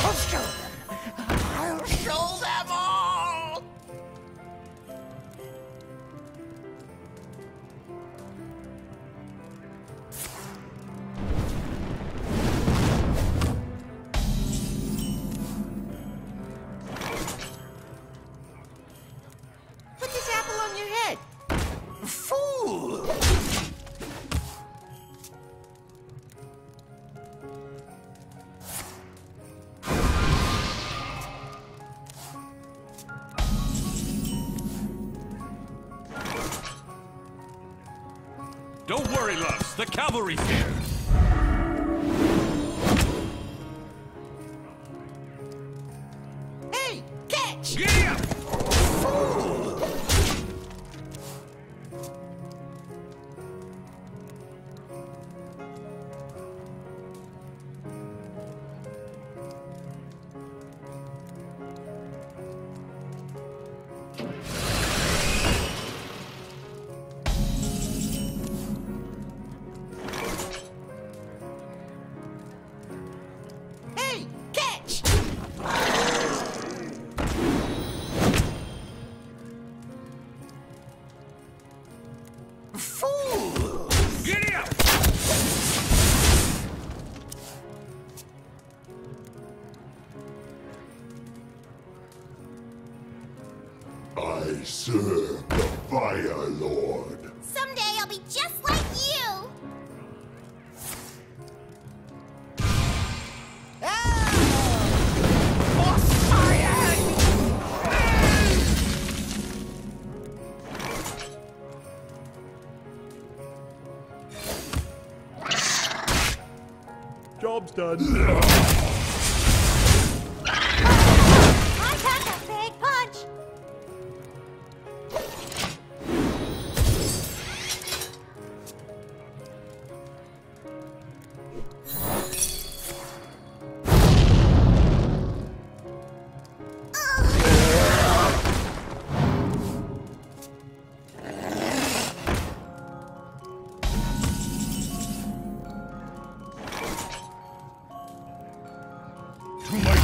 I'll show them. I'll show them. Don't worry, loves. The cavalry's here. Hey, catch! Up! Fool! I serve the Fire Lord. Someday I'll be just like you. Job's done. to my